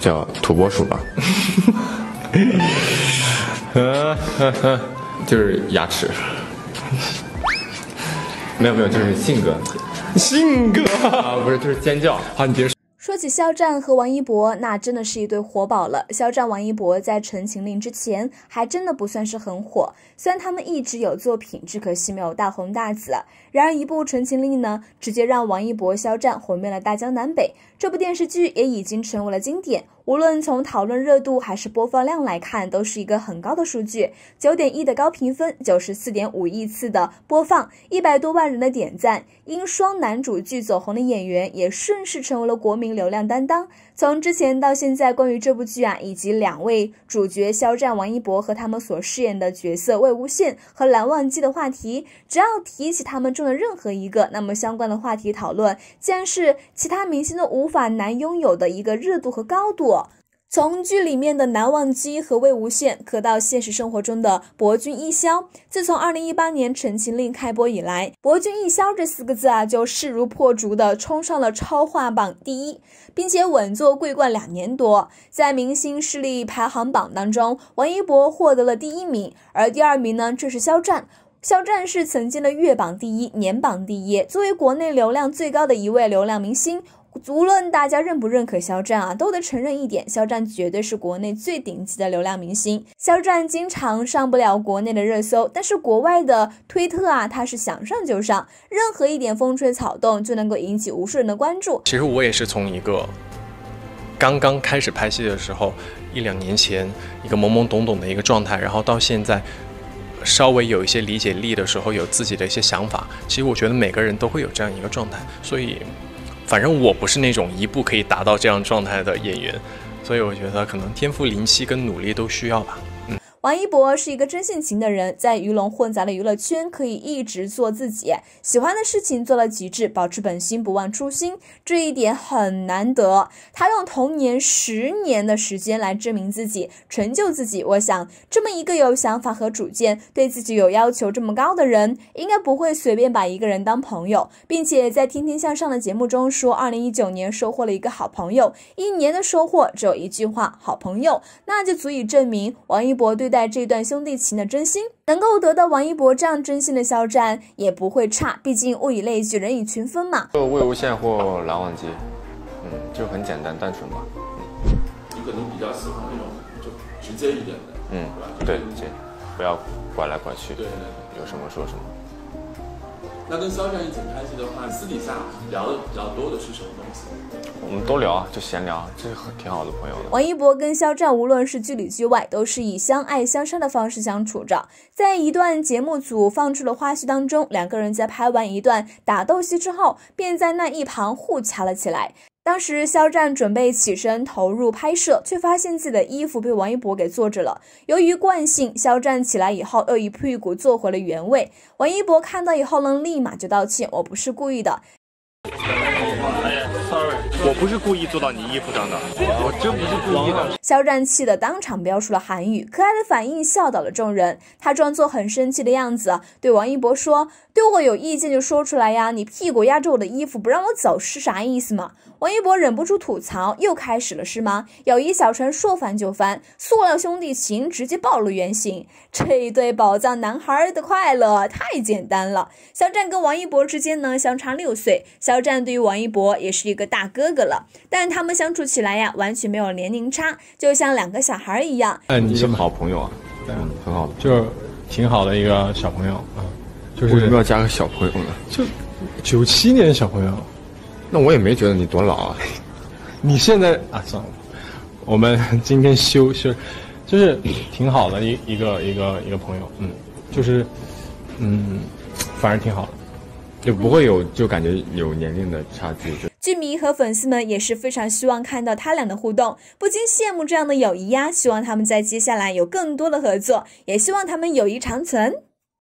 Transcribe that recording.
叫土拨鼠吧。就是牙齿。没有没有，就是性格。性格啊，不是，就是尖叫。好，你别说。说起肖战和王一博，那真的是一对活宝了。肖战、王一博在《陈情令》之前还真的不算是很火，虽然他们一直有作品，只可惜没有大红大紫。然而一部《陈情令》呢，直接让王一博、肖战红遍了大江南北。这部电视剧也已经成为了经典，无论从讨论热度还是播放量来看，都是一个很高的数据。九点一的高评分，九十四点五亿次的播放，一百多万人的点赞。因双男主剧走红的演员，也顺势成为了国民流量担当。从之前到现在，关于这部剧啊，以及两位主角肖战、王一博和他们所饰演的角色魏无羡和蓝忘机的话题，只要提起他们中的任何一个，那么相关的话题讨论，竟然是其他明星都无法难拥有的一个热度和高度。从剧里面的蓝忘机和魏无羡，可到现实生活中的博君一肖。自从二零一八年《陈情令》开播以来，“博君一肖”这四个字啊，就势如破竹的冲上了超话榜第一，并且稳坐桂冠两年多。在明星势力排行榜当中，王一博获得了第一名，而第二名呢，就是肖战。肖战是曾经的月榜第一、年榜第一，作为国内流量最高的一位流量明星。无论大家认不认可肖战啊，都得承认一点，肖战绝对是国内最顶级的流量明星。肖战经常上不了国内的热搜，但是国外的推特啊，他是想上就上，任何一点风吹草动就能够引起无数人的关注。其实我也是从一个刚刚开始拍戏的时候，一两年前一个懵懵懂懂的一个状态，然后到现在稍微有一些理解力的时候，有自己的一些想法。其实我觉得每个人都会有这样一个状态，所以。反正我不是那种一步可以达到这样状态的演员，所以我觉得可能天赋、灵气跟努力都需要吧。王一博是一个真性情的人，在鱼龙混杂的娱乐圈，可以一直做自己，喜欢的事情做到极致，保持本心，不忘初心，这一点很难得。他用童年十年的时间来证明自己，成就自己。我想，这么一个有想法和主见，对自己有要求这么高的人，应该不会随便把一个人当朋友，并且在《天天向上》的节目中说，二零一九年收获了一个好朋友，一年的收获只有一句话：好朋友，那就足以证明王一博对。在这段兄弟情的真心，能够得到王一博这样真心的肖战也不会差，毕竟物以类聚，人以群分嘛。就魏无羡或蓝忘机，嗯，就很简单单纯吧。嗯，你可能比较喜欢那种就直接一点的，嗯，对，对，不要拐来拐去，对对对，有什么说什么。那跟肖战一起拍戏的话，私底下聊的比较多的是什么东西？我们都聊啊，就闲聊，这是很挺好的朋友。王一博跟肖战无论是剧里剧外，都是以相爱相杀的方式相处着。在一段节目组放出的花絮当中，两个人在拍完一段打斗戏之后，便在那一旁互掐了起来。当时肖战准备起身投入拍摄，却发现自己的衣服被王一博给坐着了。由于惯性，肖战起来以后又一屁股坐回了原位。王一博看到以后呢，立马就道歉：“我不是故意的。”我不是故意坐到你衣服上的，我真不是故意的。肖战气得当场飙出了韩语，可爱的反应笑倒了众人。他装作很生气的样子，对王一博说：“对我有意见就说出来呀，你屁股压着我的衣服不让我走是啥意思嘛？”王一博忍不住吐槽：“又开始了是吗？友谊小船说翻就翻，塑料兄弟情直接暴露原形。这一对宝藏男孩的快乐太简单了。”肖战跟王一博之间呢相差六岁，肖战对于王一博也是一个大哥哥了，但他们相处起来呀完全没有年龄差，就像两个小孩一样。哎，你是好朋友啊？嗯，很好，就是挺好的一个小朋友啊。就是为什么要加个小朋友呢？就九七年小朋友。那我也没觉得你多老啊，你现在啊算了，我们今天休休，就是挺好的一一个一个一个朋友，嗯，就是嗯，反正挺好的，就不会有就感觉有年龄的差距。剧迷和粉丝们也是非常希望看到他俩的互动，不禁羡慕这样的友谊呀！希望他们在接下来有更多的合作，也希望他们友谊长存。